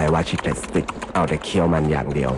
รว่าชิคเลสติก เอาแต่เคี้ยวมันอย่างเดียว